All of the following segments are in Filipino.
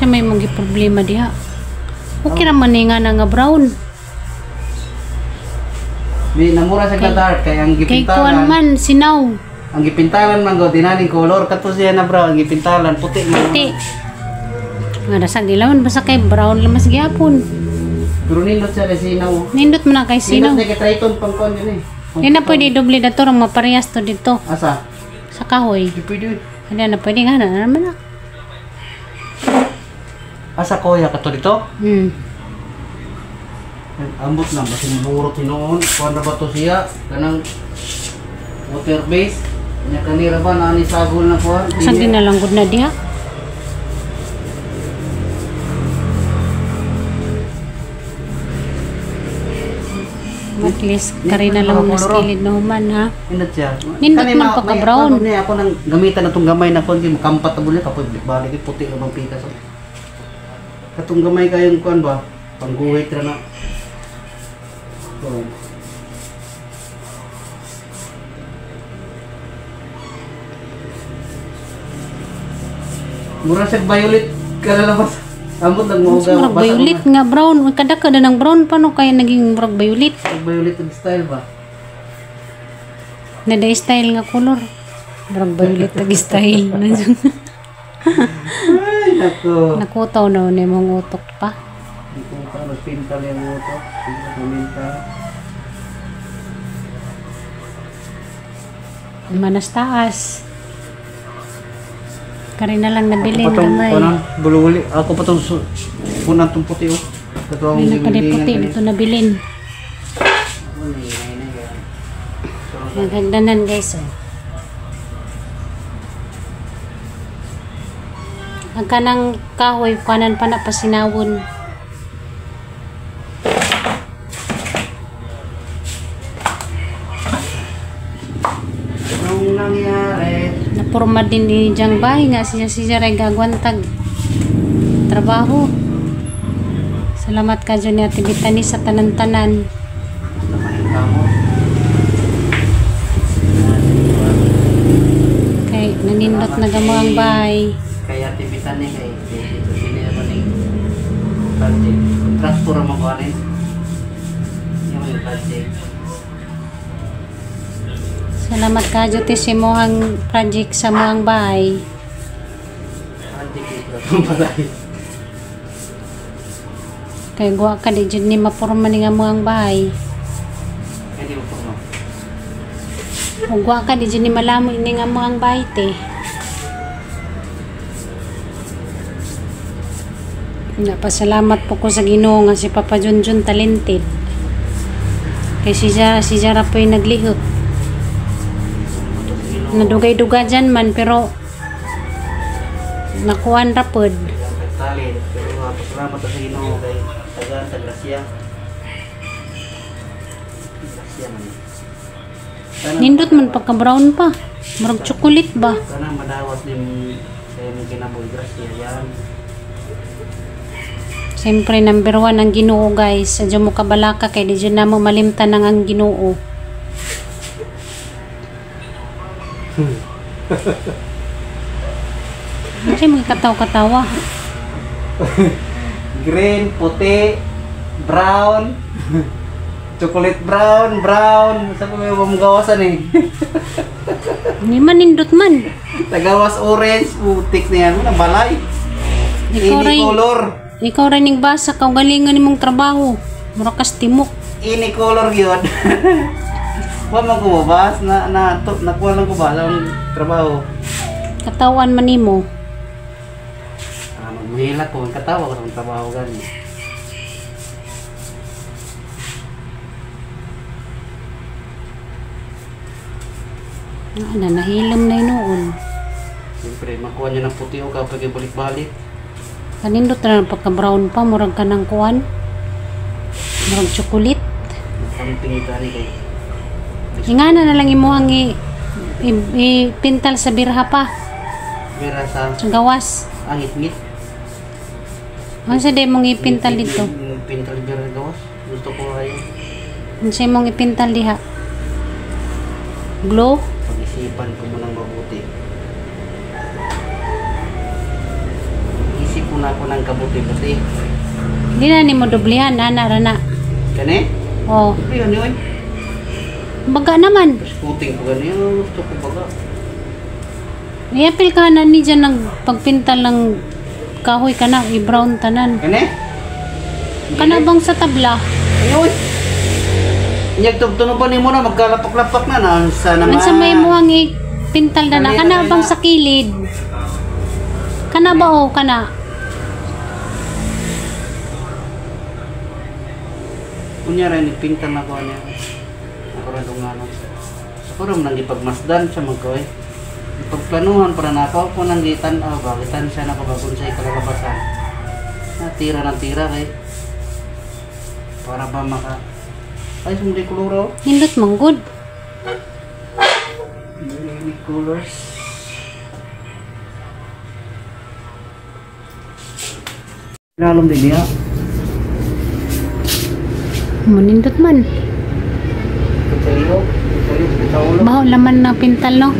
Siya may mga problema diha. Okay raman ni nga na nga brown. Di namura sa Kay- dark kay ang Kay kuan gipintalan. man, sinaw. Ang gipintalan man go dinaning color kato siya na bro, ang gipintalan puti man. Puti. Nga dasag nila man basta kay brown lang mas gyapon. Pero nindot siya sinaw. Nindot man na kay Sinaw. Nindot na Triton pang kon yun eh. Hindi na pwede doble dato rang maparehas to dito Asa? sa kahoy. Di pwede. Hindi na pwede nga na naman na. Asa koya kato dito? Hmm. Ambot na basin burot hinoon. Kuan ra ba to siya? Kanang water base. Nya kanira ba na ni sagol na kuan? Saan din na na diha? At least kari na lang mas kilid na human ha. Nindot man ma- pagka-brown. may- Ako, ako nang gamitan na tong gamay na kuan kay compatible niya kapag balik puti ra bang pikas. Katong gamay kayong kuan ba? Pangguhit ra na. Oh. Mura siya violet kalalabas. Ambot lang mo Mas murag violet nga brown. Kada kada ng brown paano kaya naging murag violet? Violet ang style ba? Na style nga color. Murag violet ang style. Ay, nako. Nakutaw na ni mong utok pa. Pa nagpintal yung ko pumintal. Manas taas. Kari na lang nabili Ako tong, gamay. ano, bululi. Ako pa itong su- punan tong puti oh. Ito ang nakadiputi dito nabilin. Nagagdanan guys oh. Ang kanang kahoy, kanan pa na pasinawon. Anong nangyari? Napurma din ni Jang Bay nga siya siya rin gagwantag trabaho. Salamat ka dyan ni Ate Bitani sa tanan-tanan. Namahin ka mo. Kay nanindot na gamo ang bay. Tibitan niya kay dito sila naman yung project. Transport mo ko ano Yung project. Salamat ka ti si mohang project sa mohang bay. Project. Itong balay. Kay guwa ka di dyan ni mapurma ni nga mohang mo po no. Ug guwa ka di dyan ni malamo ni nga mohang bay te. Napasalamat po ko sa Ginoo nga si Papa Junjun talented. Kay si Jara, si Jara po yung naglihot. Nadugay-duga dyan man pero nakuhan rapod. Talent. Pero uh, pasalamat sa Ginoo kay taga sa man. Nindot man pagka brown pa. Murag chocolate ba? sana madawas din sa imong kinabuhi Gracia yan. Siyempre, number one ang ginoo guys. Sadyo mo kabalaka kay di na mo malimtan ng ang ginoo. Kasi mga kataw-katawa. Green, puti, brown, chocolate brown, brown. Sa ko may mamagawasan eh. Hindi man nindot man. Tagawas orange, putik na yan. Wala balay. Rin, color. Ikaw rin ning basa ka galingan nimong trabaho. Mura kas timok. Ini color yun. Wa man ko na na to, nakuha lang ko ba ang trabaho. Katawan man nimo. Ah, magmahila ko ang katawa ko sa trabaho gani. Ah, na nahilom na inoon. Siyempre, makuha niya ng puti o kapag balik-balik. Kanindot na pagka brown pa. Murag ka ng kuwan. Murag chocolate. Ingana na lang imuhang i, i, ipintal sa birha pa. Mira sa Sa gawas. angit-ngit. Ano sa di mong ipintal dito? Pintal bira gawas. Gusto ko ay Ano sa mong ipintal diha? Glow? pag-isipan ko munang mabuti. Sipon ako ng kabuti-buti. Di na ni mo dublihan, ana, rana. Kani? Oh, Ayan yun. baga naman. Puting ko gani. Oh, gusto ko baga. Iapil ka na ni dyan ng pagpintal ng kahoy ka na, i-brown tanan. Kani? Kana bang sa tabla? Ayun. Inyag tugtuno pa ni mo na magkalapak-lapak na na sa naman. Sa may muhang i-pintal na na, kana bang sa kilid? Kana ba o, kana? Kunya rin ipintan na ko niya. Ako rin itong ano. Ako rin nang ipagmasdan siya magkawin. Ipagplanuhan para na ako kung nang gitan, ah, bagitan siya na kabagun sa ikalalabasan. Na tira ng tira kay. Para ba maka... Ay, sumuli kuluro. Hindot manggod. Unique colors. Lalom din niya. Munindot man. Baho laman na pintal, no?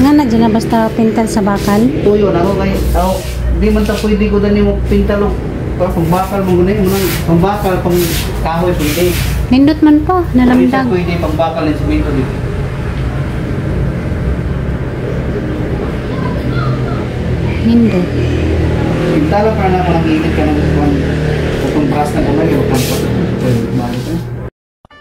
Nga na dyan na basta pintal sa bakal. Tuyo na ako kay tao. Di man ta pwede ko dani mo pintalo. Para pambakal mo gani mo nang pambakal pang kahoy pwede. Nindot man po, nalamdag. pwede pambakal ng semento dito. Nindot. Pintalo para na gilid ka ng kuwan. Kung brass na kamay, huwag kang balik na.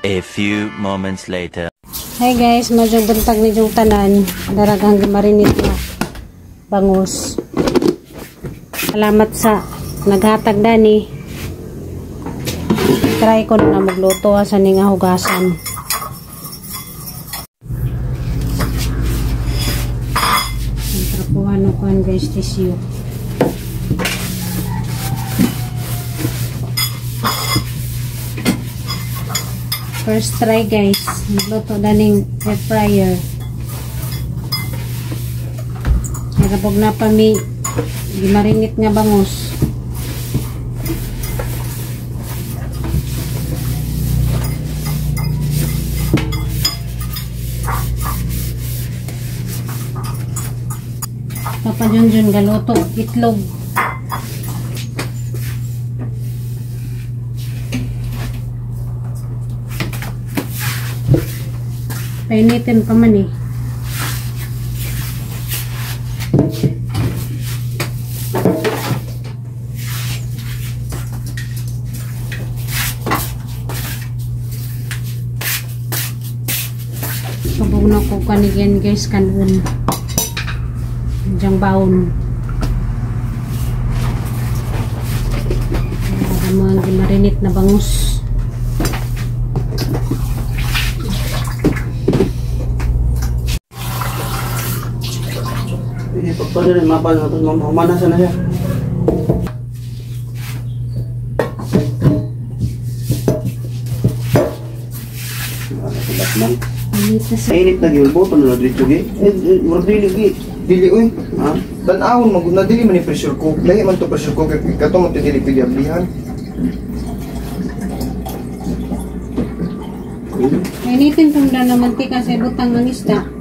A few moments later. Hi guys, medyo buntag ni yung tanan. Daragang marinit na bangus. Salamat sa naghatag dani. Try ko na magluto ha, sa ning hugasan. Ang trapuhan kuhan guys, tissue. First try guys, magluto na ning air fryer. Nagabog na pa mi gimarinit nga bangus. Papa Junjun galuto itlog. Painitin pa man eh. Kabog na ko kanigyan guys kanon. Diyan baon. Para mga gimarinit na bangus. Pagpano rin, mapal na ito. Mamanasan na siya. Init na sa Mainit na gyud boto na dito gi. Eh, eh, murag dili gi. Dili uy. Ha? Tan-awon mag na dili man pressure cook. Lahi man to pressure cooker kato mo dili pili ablihan. Painitin kung na ng mantika sa butang ng isda.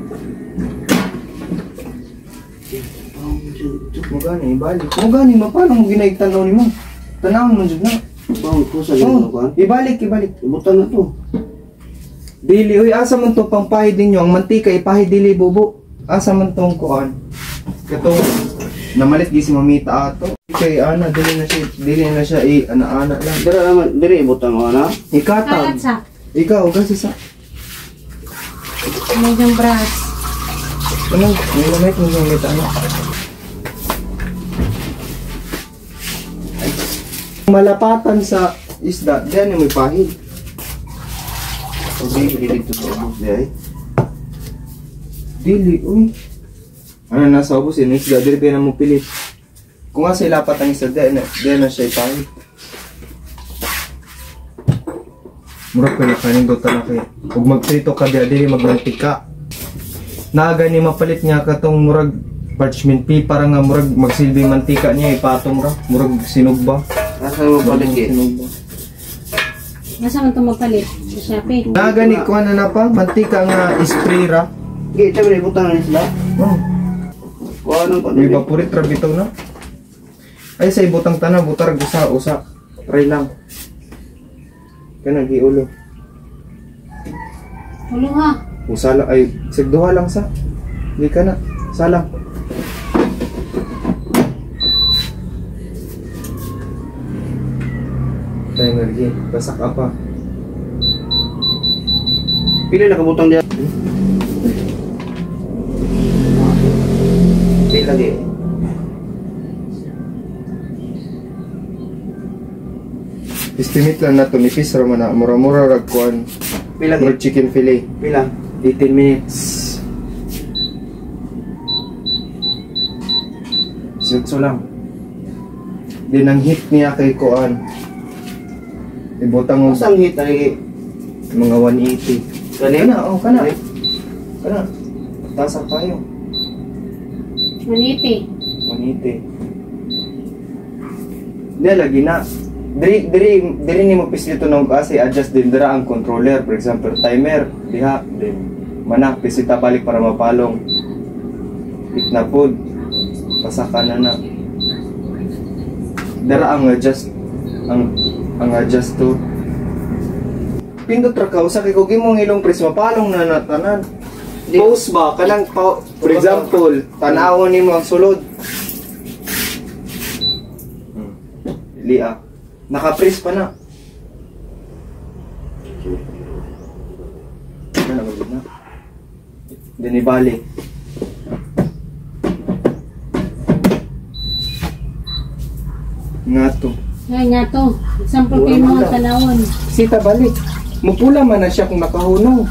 Mo gani ibalik. Mo gani mapano mo ginaig tanaw nimo? Tanawon man jud na. Bawal ko sa Oh, gino ko. ibalik ibalik. Ibutan na to. Dili uy asa man to pangpahid ninyo ang mantika ipahid dili bubo. Asa man tong kuan. Kato namalit gi si mamita ato. Kay ana dili na siya dili na siya i ana-ana lang. Dira naman, diri ibutan ko na. Kalat Ikatag. Ikaw kasi sa medyo brass. ano, may lamay kung mamita ano. Malapatan sa isda, diyan yung may pahid. Okay, dili dito sa ubos di ay. Dili, uy. Ano nasa ubos yun, isda, dili na mo pilit. Kung nga sa ilapat ang isda, diyan na, diyan na siya ipahid. Murag pa na kanin do talaga kay. Kung magprito ka diya, dili magmantika. Naga ni mapalit nga katong murag parchment paper nga murag magsilbing mantika niya ipatong ra murag sinugba Balik gi? sinugba Nasa man ito mapalit? Sa Shopee. Naga ni kuha na na pa mantika nga spray ra Gi, sabi ibutan na sila. oh, Kuha nang ko may vaporit ra bitaw na Ay sa ibutang tanan butar usa usa. Try lang. Kana giulo. Ulo ha. Usa lang ay sigduha lang sa. Di ka na. Salang. Gi. Basak apa? Pili na kabutang diyan. Pili lagi. Estimate lang na to nipis ra man na mura-mura rag kuan. Pili lagi. Chicken fillet. Pila. 18 minutes. Sutso lang. Din ang hit niya kay Kuan. Ibutang mo Masang hit lagi. mga 180. Kani? Kana, oh, kana. Kana. Tasak tayo. Maniti. 180. Hindi, lagi na. Diri, diri, diri ni mo pislito nung kasi adjust din dira ang controller. For example, timer. Diha. Din. Mana, pisita balik para mapalong. Hit na pod. Pasaka na na. Dara ang adjust. Ang, ang adjust to. Pindot ra ka, usa kay imong ilong pres mapalong na natanan. Pause ba kanang pa, for example, tanawon nimo ang sulod. Hmm. Lia. Naka-press pa na. Ano na na? Dinibali. Nga to. Ay nga to. Example kayo mga tanawon. Sita balik. Mupula man na siya kung nakahunong.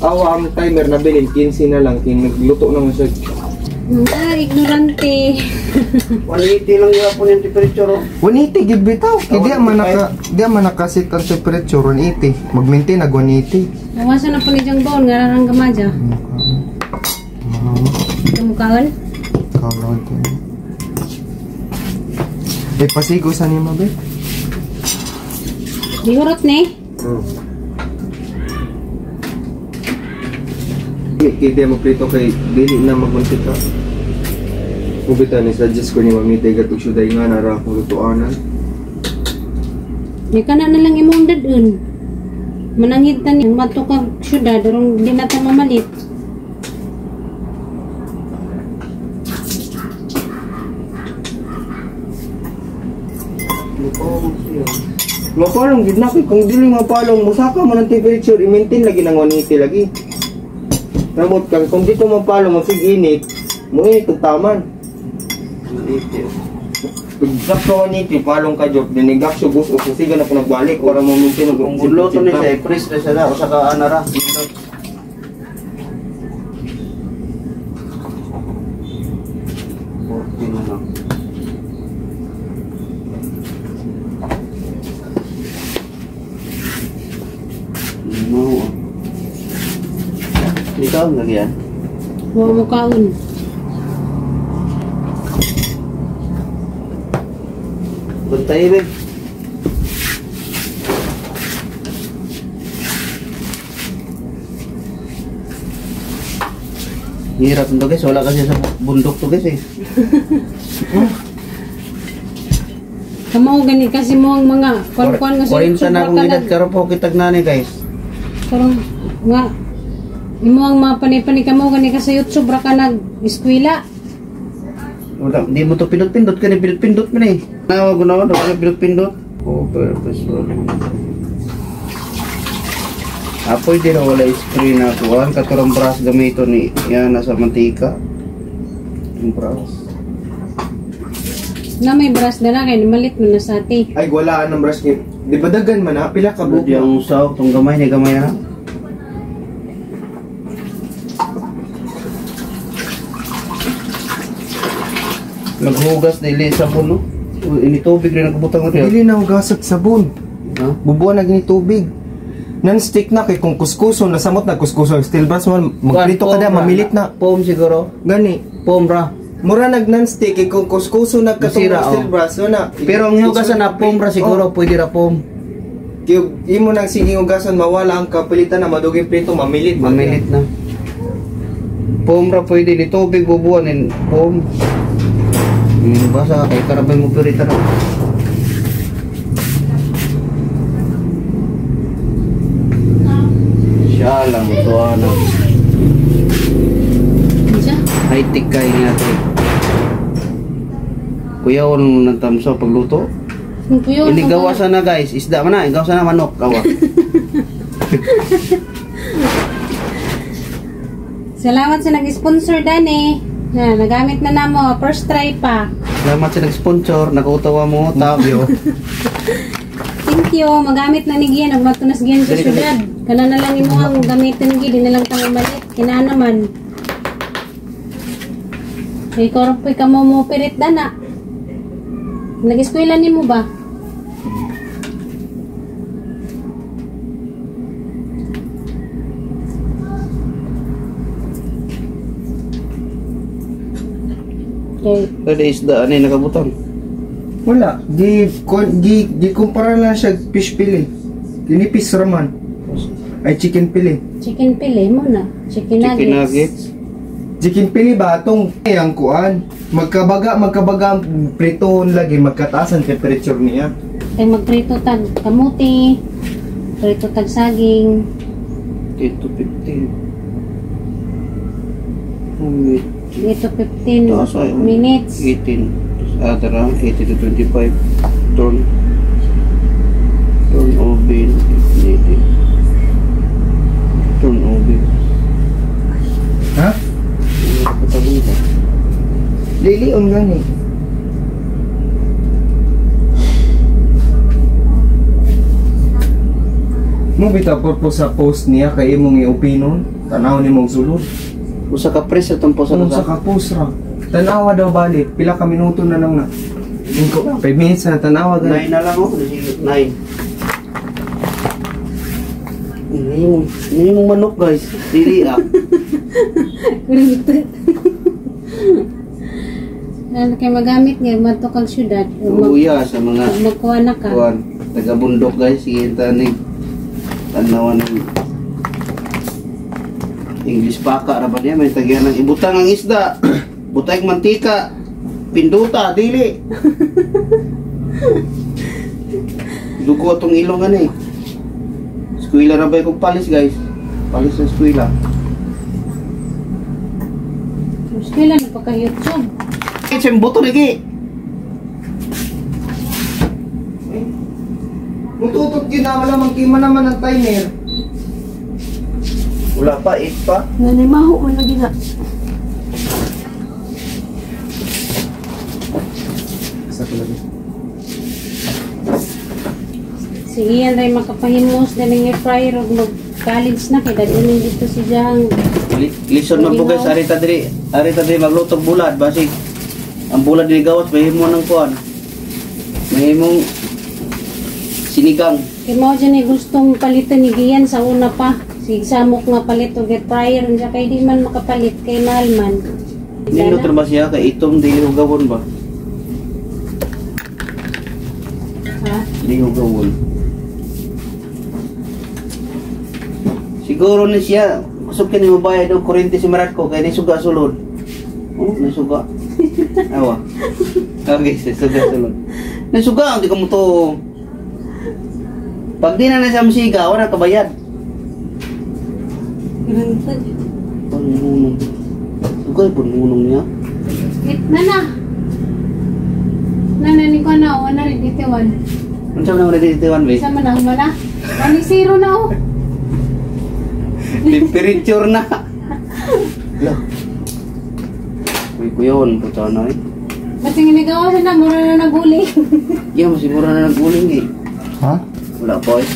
Awa ang timer na bilhin, 15 na lang. Nagluto naman siya. Ah, ignorante. 180 lang yung po yung temperature. oh. 180 gid bitaw. Di man naka di man nakasit ang temperature 180. Mag-maintain nag 180. Nawasan na po ni Jang Baon. Nga rarang gamadya. Kamukaon. Eh pasigo sa nimo be? Dihurot ni. Kaya mo prito kay dili na maguntit ka. Kubita ni suggest ko ni mamitay gatog syuday nga nara akong lutuanan. Di ka na na lang imong dadun. Manangit ta ni matukag syudad. Darong di na ta mamalit. Mapalong gid na kay kung dili mapalong musaka man ang temperature i-maintain lagi ng 180 lagi. Ramot kang kung dito mapalong masig init, mo init ug taman. 180. Pag sa 180 palong ka job dinigak subos o kusiga na po nagbalik para mo maintain og Kung bulo to ni siya, i-press na siya na. O saka anara. Fourteen na lang. No. Ikaw ang lagyan. Huwag mo kaon. Bantay, babe. Hirap nito guys, wala kasi sa bundok to guys eh. Kamo gani kasi mo ang mga kwan-kwan nga sa 40 na akong edad, karon po kitag nani guys. Karong nga imo ang mga panay-panay kamo gani ka sa YouTube ra ka nag-eskwela. Wala, di mo to pindot-pindot ka ni pindot-pindot mo na eh. Nawag ko na ako, wala pindot-pindot. Oh, purpose Ah, pwede na wala spray na kuhan. Katurang brush gamito ni yan nasa mantika. Yung brush. Na may brush na lang kay malit mo na sa ati. Ay walaan ng brush ni. Di ba dagan man ha pila ka buhok Budi ang usaw, itong gamay ni gamay na. Naghugas dili sa puno. Ini tubig rin nakabutang mo Dili na ugasat sabon. Ha? Bubuan na gini tubig. Non-stick na kay kung kuskuso nasamot na kuskuso steel brush man magprito ka na mamilit na. Pom siguro. Gani. Pom ra. Mura nag non-stick kay kung kuskuso na katong Masira, steel oh. brush na. Pero ang hugasan na pom ra siguro, pwede ra pom. Kaya imo nang sige ugasan mawala ang kapilitan na maduging prito mamilit. Mamilit na. Pom ra pwede ni tubig bubuan in pom. Hindi basa kay karabay mo pirita na. Siya lang ito ano. Diya. High tech kay nga ito. Kuya, anong nagtamso pagluto? Yung puyo, Hindi gawa ba? sana guys. Isda man na. Gawa sana manok. Gawa. Salamat sa nag-sponsor, Dani. Na, nagamit na namo. First try pa. Salamat sa nag-sponsor. Nakutawa mo. Tabyo. Thank you. Magamit na ni Gian. Nagmatunas Gian sa syudad. Kana na lang imo ang gamitin ni Gian. Di na lang tang malit. Kina naman. Kay korpoy ka mo mo pirit dana. Nag-eskwela ni mo ba? Okay. Kada isda. Ano yung nakabutang? Wala. Di, kon- di, di kumpara lang siya fish pili. Tinipis raman. Ay chicken pili. Chicken pili mo na. Chicken nuggets. Chicken nuggets. Chicken pili ba itong ang kuan? Magkabaga, magkabaga ang pritohon lagi, magkataas ang temperature niya. Kay magprito tag kamuti. Prito tag saging. 10 to 15. Um, Dito 15 Taas ay, um, minutes. 18. Other ah, 80 to 25. Turn. Turn oven. 80. Turn oven. Ha? Patagong ka. Lilion gani. Mo bitaw purpose sa post niya kay imong i-opinon, tanaw ni mong sulod. Usa ka press atong po sa Kung sa kapos ra. Tanawa daw balik, pila ka minuto na lang na. Ingko, 5 minutes na tanawa gani. 9 na lang oh. 9. Ini yung, ini yung manok guys. Dili ah. Ano kay magamit nga mato kag syudad. Uya sa mga magkuha na ka. kuan. Taga bundok guys. Sige tanig. Tanawan ng English baka ra ba niya may tagyan ng ibutang ang isda. Butay mantika. Pinduta dili. Dugo atong ilong ani. Skwila ra ba kog palis guys? Palis sa skwila. Mas kailan pa ka YouTube? Kitchen buto lagi. Mututot yun na wala mang kima naman ang timer. Wala pa, 8 pa. Nanimaho man lagi na. Sa lagi. Sige yan rin makapahimos na ng fryer o mag-college na kaya dagunin dito si Jang. Li- Lison man po guys, arita diri, arita diri maglutog bulad basig. Ang bulad diri gawas mahimo ng kuan. Mahimong sinigang. Kaya mo dyan eh gustong palitan ni Gian sa una pa. Si Samok nga palit o get fryer. Kaya kay di man makapalit kay mahal man. Nino ba siya kay itom dili hugawon ba? Ha? Dili hugawon. Siguro ni siya kusog kini mo bayad og kuryente si Maratko kay ni suga sulod. Oh, ni suga. Awa. Okay, si suga sulod. Ni suga ang di ka mo to. Pag di na na siya musiga, wala ka bayad. Ganun Pangunong. Sugay pangunong niya. Wait na na. Nana ni ko na o na rin dito one. Ano siya ready dito, One Way? Isa man na mo na. Ani zero na o. Temperature na. Lo. Uy, kuyon, puta na eh. Kasi ginagawa siya na, mura na naguling. Yeah, masih mura na nagbuling eh. Ha? Wala pa eh.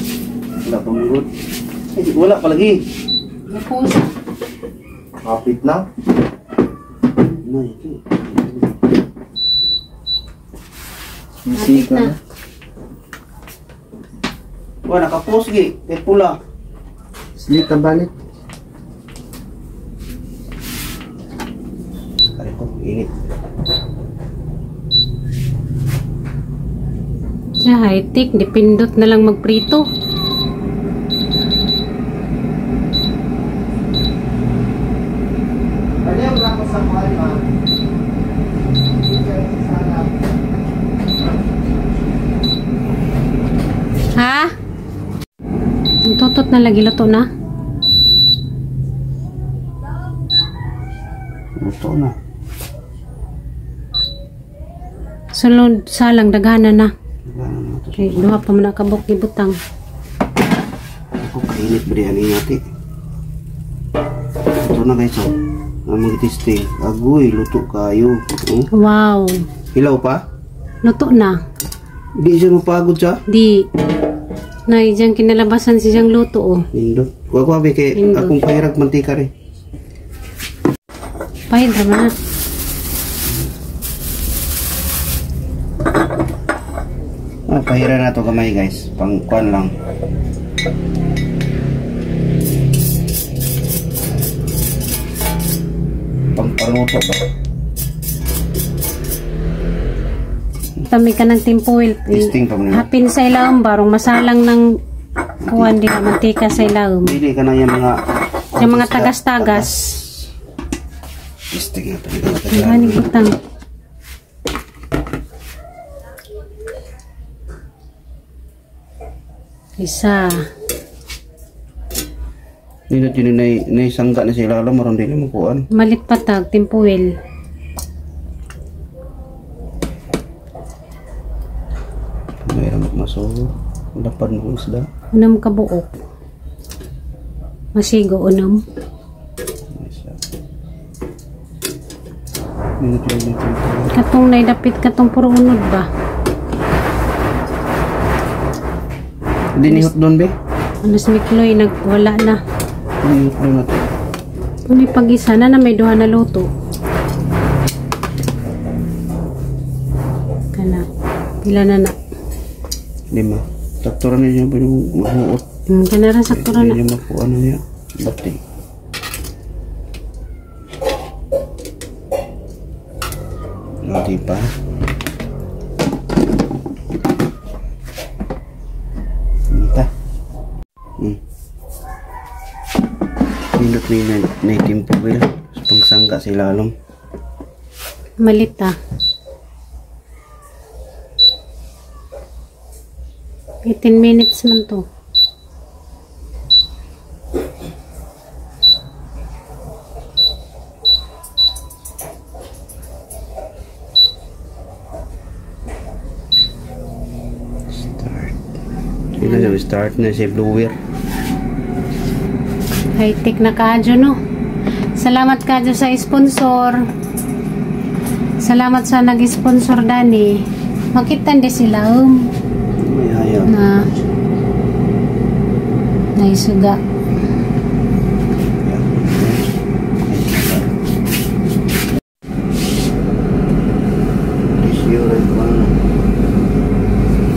Wala pa mangod. Eh, di- wala pa Napusa. Kapit na. Ano, ito. Misi ka na. Wala, nakapos gi. Kay pula. Slita balik. Kaya ko, init. Sa high-tech, dipindot na lang magprito. Ano yung rako sa kuhan ma? Hindi ka rin sana Utot na lagi, luto na. Luto na. Sulod, salang, dagana na. Okay, duha pa man nakabok ibutang. Ako kainit biryani natin. Ito na guys, oh. Ang testing. Agoy, luto kayo. Oh. Wow. Hilaw pa? Luto na. Hindi siya mapagod siya. Di. Nay, diyang kinalabasan si siyang luto oh. Nindot. Huwag ko kay akong pahirag mantika rin. Pahid naman na. Ah, pahira na to kamay guys. Pang kwan lang. Pang paluto ba? Tami ka ng timpuil. Testing pa mo na. Hapin sa ilaom, barong masalang ng kuwan di mantika sa ilaom. Pili ka na yung mga... Yung mga tagas-tagas. Testing na to. Ang butang. Isa. Nindot yun na naisangga na sila. Alam, maroon din yung kuwan. Malit patag, timpuil. Mayroon Lapad mo isda. Unam kabuok. Masigo unam. Katong naidapit katong puro unod ba? Hindi nihot doon, be. Anas mikloy nagwala na. Nihot doon natin. Uli pag-isa na na may duha na luto. Kana. Pila na na. Lima. Takturan niya ba yung mahuot? Hmm, kana ra sa na. Hindi niya makuha ano niya. Bati. O, di ba? Nita. Hmm. Nindot na yung na itimpo will. Pangsangga si lalong. Malit ah. 18 minutes man to. Na start na si blower. High-tech na kadyo, no? Salamat kadyo sa sponsor. Salamat sa nag-sponsor, Dani. Makita din sila, um. Na naisuga.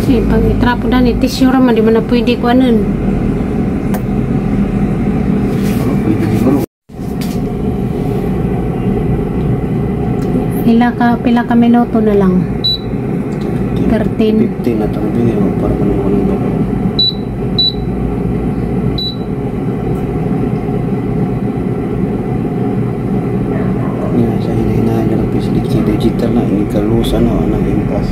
Si pag itrapo Dani, tissue raman, di man na pwede ko anon. Pila ka, pila ka minuto na lang. 13. 15 na itong bingi para ng bako. Yan, sa hinahinahan niya ng facility digital na inikalus ano, ang impas.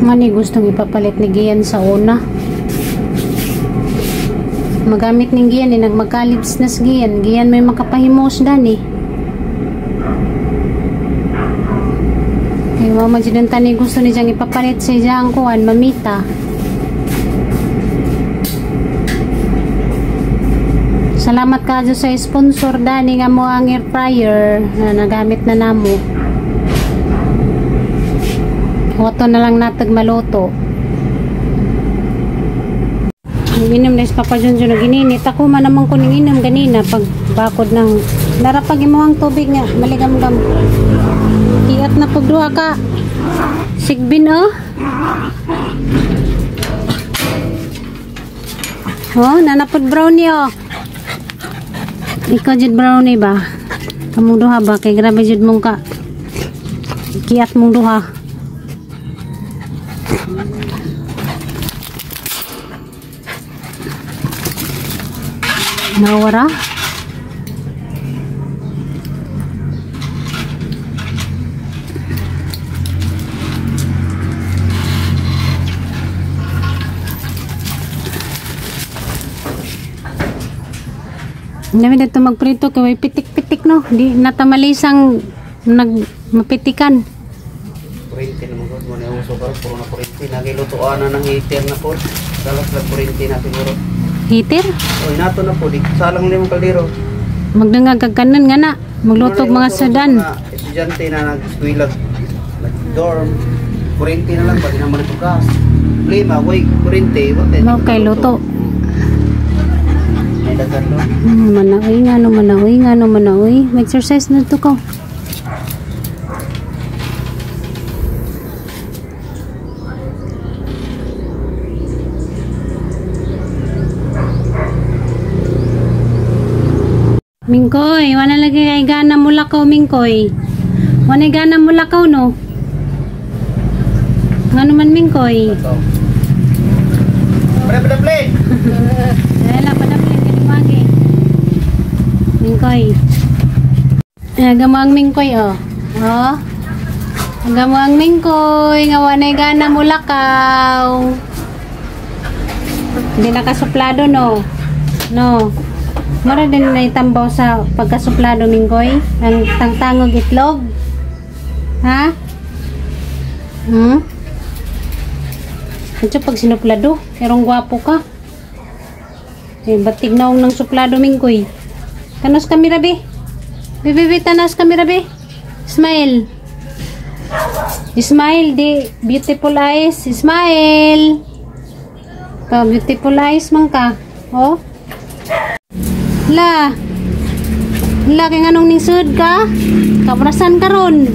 Mani gustong ipapalit ni Gian sa una. Magamit ni Gian, eh, nagmagkalips na si Gian. Gian may makapahimos dani. Eh, mama dyan tani gusto ni Jang ipapalit sa Jang kuhan, mamita. Salamat ka sa sponsor dani nga mo ang air fryer na nagamit na namo. Oto na lang natag maluto. Inom na Papa John John gininit. Ako man naman ko ning inom ganina pag bakod ng narapag mo ang tubig nga maligam-gam. Kiat na pag duha ka. Sigbin oh. Oh, nanapod brownie oh. Ikaw jud brownie ba? Kamu duha ba kay grabe jud mong ka. Kiat mong duha. Nawara? Dami dito magprito kay may pitik-pitik no. Di natamalisang nag mapitikan. Kurinti naman ko. Muna yung uso parang puro na kurinti. Nagilutuan na ng heater na po. Dalas lang kurinti na siguro. Heater. Oy, nato na po. Di salang limang kaldero. Magdangag kag kanan nga na. Maglutog mga. Mga estudyante na nag-squilag. Nag-dorm. Kurinti na lang. Pwede naman ito gas. Problema, way, kurinti. Bakit? Mao kay luto. May dagan no? Hmm, manaoy nga no manaoy nga no manaoy. Mag-exercise na to ko. Mingkoy, wala lagi kay gana mulakaw Mingkoy. Wala gana mulakaw no. Nga naman Mingkoy. Pre, pre, pre! Wala pa na pala kinimagi. Mingkoy. Aga mo ang mingkoy, oh. Oh. Aga mo ang mingkoy. Nga wanay gana mulakaw. Hindi nakasuplado, no? No. Mara din na itambaw sa pagkasuplado, mingkoy. Ang tangtangog itlog. Ha? Hmm? Ito pag sinuplado, erong gwapo ka. Eh, naong ng suplado mingkoy. Tanas kami rabi. Bibi, bi, tanas kami rabi. Smile. Smile, di. Beautiful eyes. Smile. Pa, beautiful eyes man ka. Oh. La. La, kay anong ningsud ka? Kaprasan ka ron.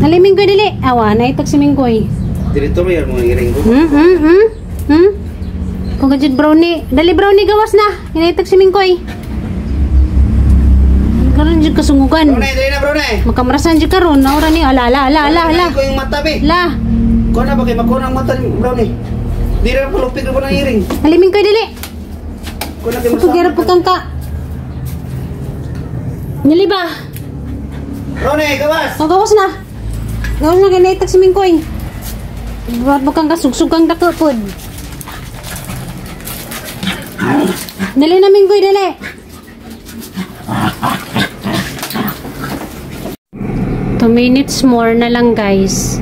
Aliming ko dili. Awa, naitag si Mingkoy. Dito yan mga iring ko. Hmm, hmm, hmm, hmm. Kung gadget brownie. Dali brownie gawas na. Inaitag si Mingkoy. Karon jud kasungugan. Brune, dali na brune! Makamarasan jud karon. Naura ni ala ala ala ala ala. ko yung mata, be. La. Kung na ba kayo magkuha ng mata ni brownie? Di rin pa lupig ko ng iring. Haliming koy dili. Kung na kayo Pagkira po kang ka. Nili ba? Brownie, gawas! O gawas na. Gawas na kinaitag si Mingkoy. Buat mo kang kasugsug kang. Dali na Mingkoy dali. Two minutes more na lang guys.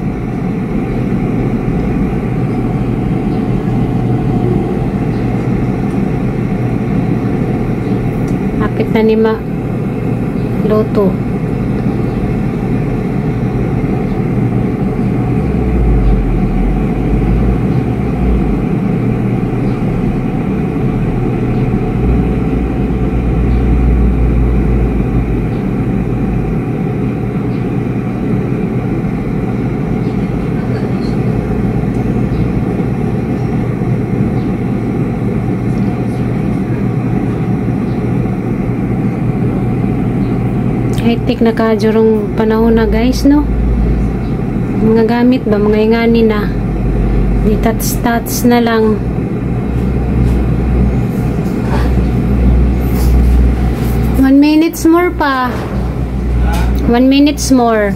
Hapit na ni ma luto. High-tech na kadurong panahon na guys no? Mga gamit ba? Mga ingani na. Di tats tats na lang. One minutes more pa. One minutes more.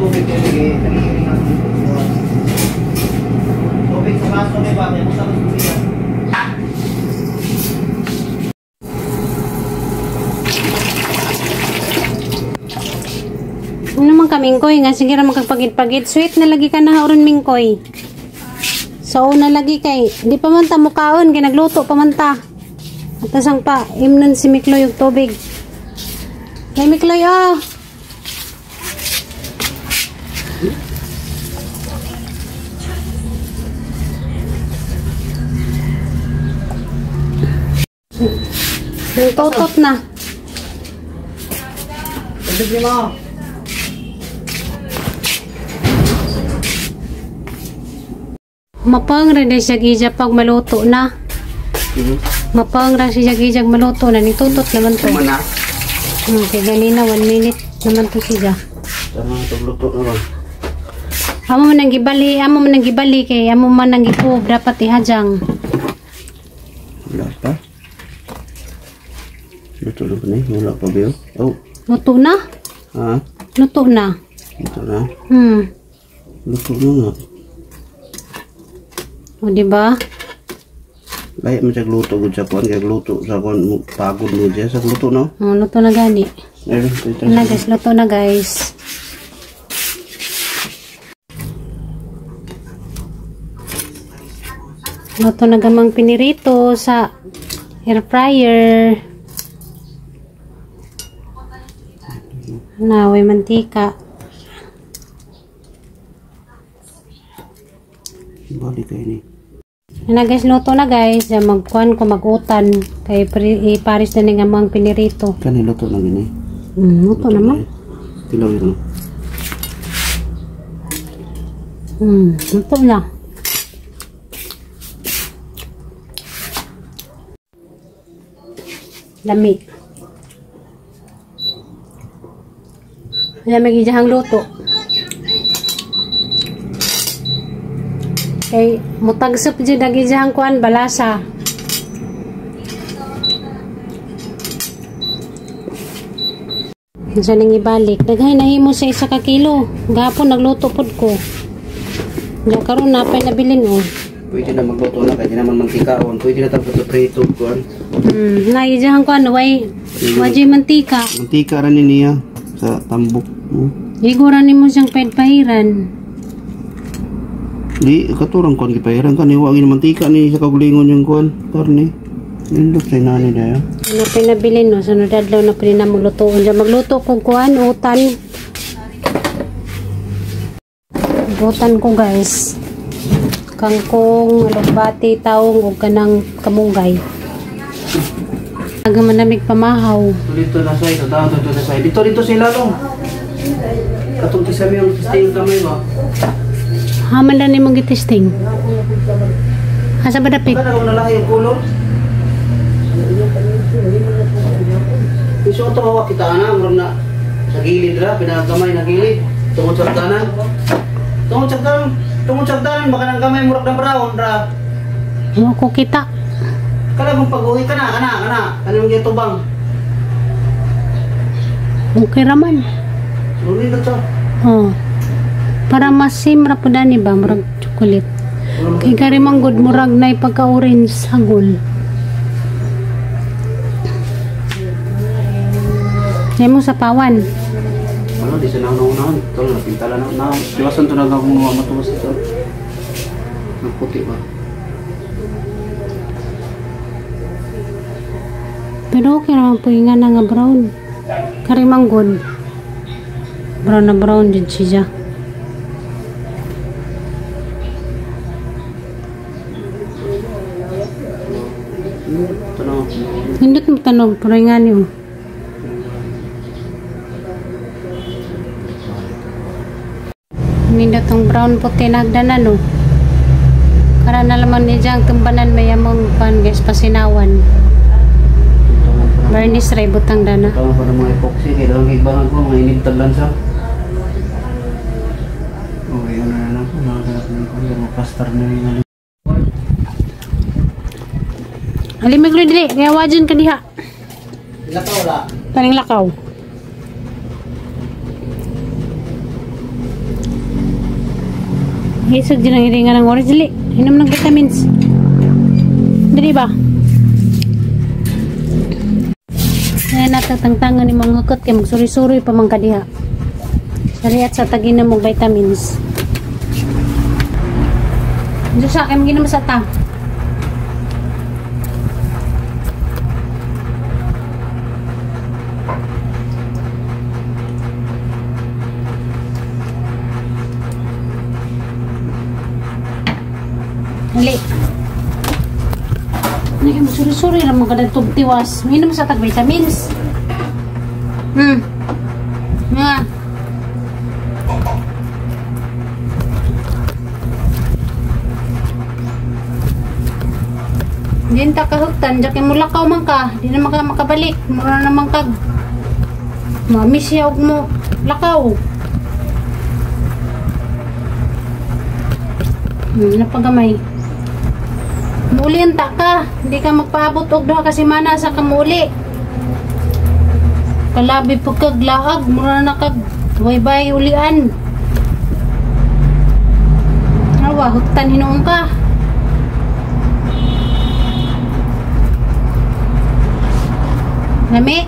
Tubig kayo, sige. Nag-iiring ang tubig sa baso may ba? May musa tubig yan. ano man ka mingkoy nga sige ra magkagpagid-pagid sweet na lagi ka na hauron mingkoy. So na lagi kay di pa man ta mukaon kay nagluto pa man ta. At pa imnon si Mikloy yung tubig. Kay Mikloy oh! Totot na. Tubig mo. Mapang rin siya gijag pag maluto na. Mapang rin siya gijag maluto na. Nitutot naman to. Tama na. Hmm, kaya ganina, one minute naman to siya. Tama na tugluto na ba? Amo man nang gibali, amo man nang gibali kay amo man nang gipub dapat ihajang. Wala pa. Luto na ba eh? Wala pa ba? Oh, Luto na? ha? Luto na. Luto na. Hmm. Luto na nga. O, di ba? Lahi man siya luto gud sa kuan kay luto sa kuan mo- pagod mo diya sa luto no. O, luto na gani. Ayun, na guys, luto na guys. Luto na gamang pinirito sa air fryer. Naway mantika. Balik kayo ni. Na guys, luto na guys. Yan, magkuhan ko magutan. Kay iparis na ni gamang pinirito. Kani luto na gini. Hmm, luto naman. Tilaw yun. Hmm, luto na. Lami. Lami gijahang luto. Kay mutagsop jud dagi jahang kuan balasa. Sa nang ibalik, daghay nahimo sa isa ka kilo. Gapon nagluto pod ko. Diya karon napay nabilin oh. Pwede na magluto na kaya di naman mantikaon. Pwede na tapos sa prito kuan. Hmm, na ijahan ko ano, way, wajay mantika. Mantika ra ni niya sa tambok. Hmm. Iguran ni mo siyang pahiran. Di katurang kuan gipahiran ka ni wa gini mantika ni sa kagulingon yung kuan. Karni. Nindot sa nani daya. Ano pa nabilin no, sunod adlaw na pwede na maglutoon dyan. Magluto ko kuan, utan. Utan ko guys. Kangkong, alugbati, taong, ug kanang kamunggay. Aga manamig pamahaw. Dito na sa ito, dito na sa ito. Dito dito sila no. Katong kisame yung testing kamay ba? Haman na ni mong gitesting. Asa ba dapit? Kada ko nalahi yung kulong. Iso ito hawa kita ana, murag na sa gilid ra, pinagamay na gilid. Tungod sa tanan. Tungod sa tanan, tungod sa tanan, baka nang gamay murag na brown ra. Ano ko kita? Kala mong pag-uwi ka na, ana, ana. Ano yung tubang? Okay raman. Luli na to. Oh. Para masim ra pud ani ba murag chocolate. Kay kari man good murag nay pagka orange sagol. Nemo sa pawan. Ano, di sa nauna-una. Ito lang, napintala na. na Diwasan to na lang kung mga matuwas ito. Nagputi ba? Pero okay naman po nga na nga brown. Kari man good. Brown na brown jud siya. Nga niyo. Nindot tong brown puti nagdanan no. Kara na laman ni Jang tumbanan may among pan guys pasinawan. Bernice ray butang dana. Ko ng mga epoxy, kailangan kaibangan ko, mga inigtag lang sa. Okay, ano na lang, nakaganap na ko, yung pastor na yung Alimig lo dili, wajan ka diha. Ilan ka wala? Taning lakaw. Hisog din ang hiringa ng oras dili. Inom ng vitamins. Dili ba? Kaya natatangtangan ni mga hukot kay magsuri-suri pa man kadiha. Sariat sa tagina mo vitamins. Diyos sa akin, ginama sa ta. Hali. Ano suri-suri lang mga kadagtog tiwas. Minom sa tag vitamins. Hmm. Nga. Diyan ta kahugtan, diyan mo lakaw man ka. Di na maka makabalik. Mura na naman kag. Mami siya mo lakaw. Hmm, napagamay. Muli ang ka. Hindi ka magpaabot og duha ka semana sa kamuli. Kalabi po kag mura na kag waybay ulian. Awa, huktan hinoon ka. Lami.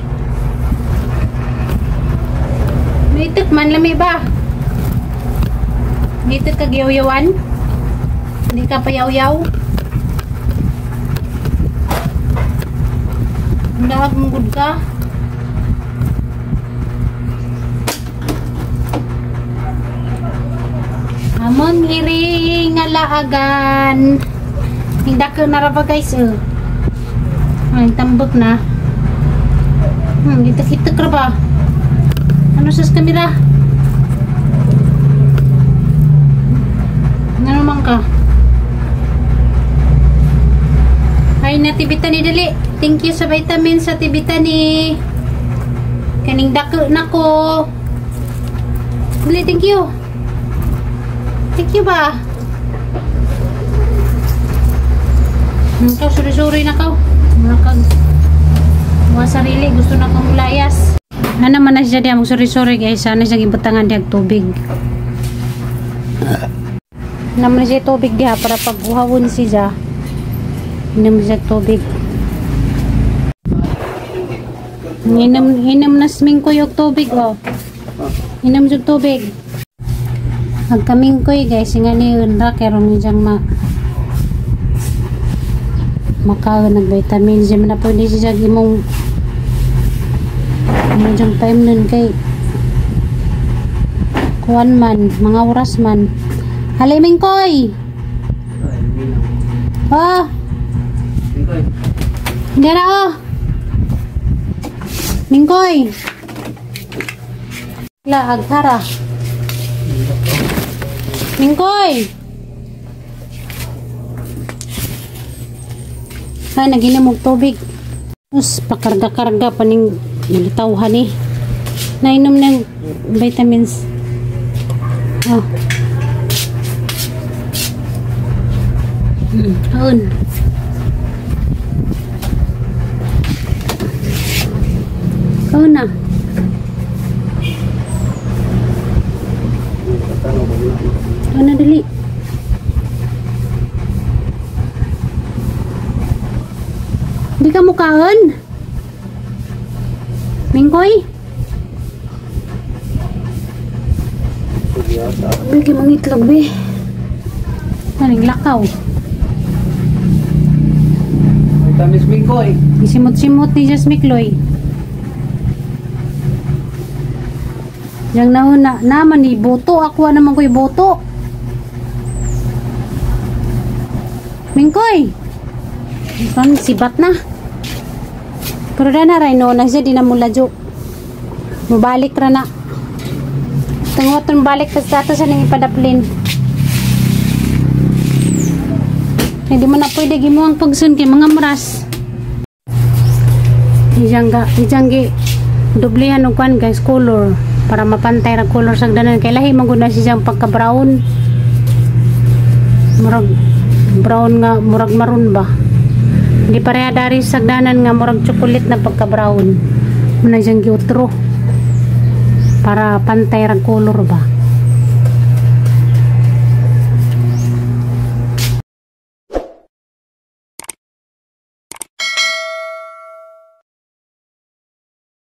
Nitit man lami ba? Nitit kag yaw-yawan? Hindi ka pa yaw-yaw? Nahag mong ka? Amon iri nga laagan. Hindi ko narapa guys eh. Ay, tambok na. Hmm, kita kita ka ba? Ano sa kamera? Ano naman ka? Ay, na Tibitani dali. Thank you sa vitamin sa Tibitani. Kaning dako na ko. Dali, thank you. Thank you ba? Hmm, Ikaw, suri-suri na ka. Mga kag... Mga sarili, gusto na kang layas. Ano naman na siya diya, magsuri-suri guys. Sana siya gibutangan diya tubig. Naman na siya tubig diha para pag uhawon siya. Inom siya tubig. Inom, inom na sming ko yung tubig oh. Inom siya tubig. Magkamingkoy guys, nga ni Unra, karon ni diyang ma makaon ng vitamins di man na pwede siya imong ano diyang time nun kay kuwan man, mga oras man. Halay mingkoy oh! Hindi na oh mingkoy la agtara mingkoy Ay, naginom og tubig. Tapos, pakarga-karga pa ning nalitawhan eh. Nainom ng vitamins. Oh. Hmm, haun. Haun na. Haun na dali. Hindi ka mukhaan. Mingkoy? Hindi mong itlog, be. Naring lakaw. Vitamis Mingkoy. Simot-simot ni Jas Mikloy. Yang nauna, naman ni boto. Ako naman ko'y boto. Mingkoy! Kan sibat na. Pero na na rin na siya di na mula jo. Mubalik ra na. Tungot ng balik sa status sa nang ipadaplin. Hindi mo na pwede gimuang pagsun kay mga maras. Ijangga, ijanggi dublihan og kwan guys color para mapantay ra color sa danan kay lahi man gud na siyang pagka brown. Murag brown nga murag maroon ba. Hindi pareha dari sa danan nga murag chocolate na pagka brown. Muna siyang giutro para pantay ra color ba.